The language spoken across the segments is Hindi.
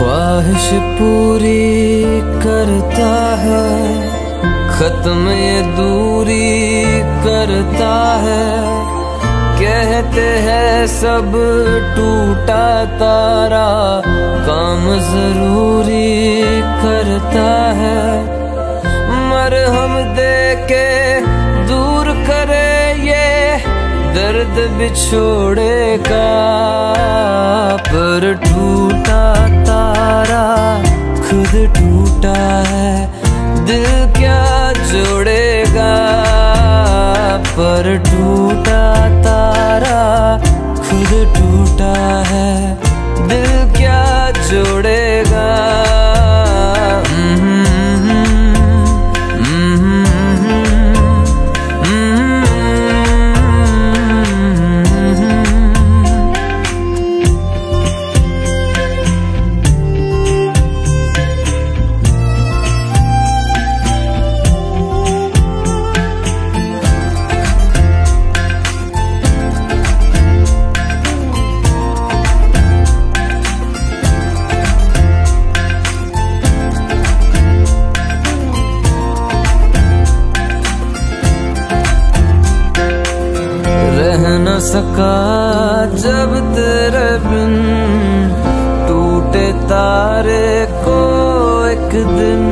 पूरी करता है, खत्म ये दूरी करता है। कहते हैं सब टूटा तारा, काम ज़रूरी करता है। मरहम दे के दूर करे ये दर्द बिछोड़ेगा पर टूटा टूटा है दिल क्या जोड़ेगा? पर टूटा तारा खुद टूटा है दिल क्या जोड़ेगा? सका जब तेरे बिन टूटे तारे को एक दिन।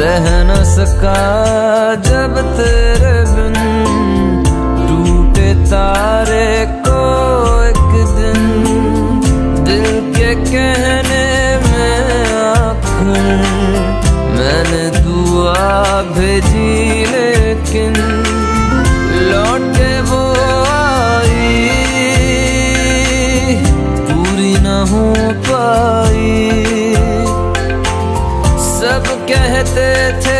रह न सका जब तेरे सब कहते थे